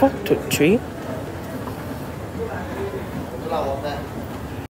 What? T- tree?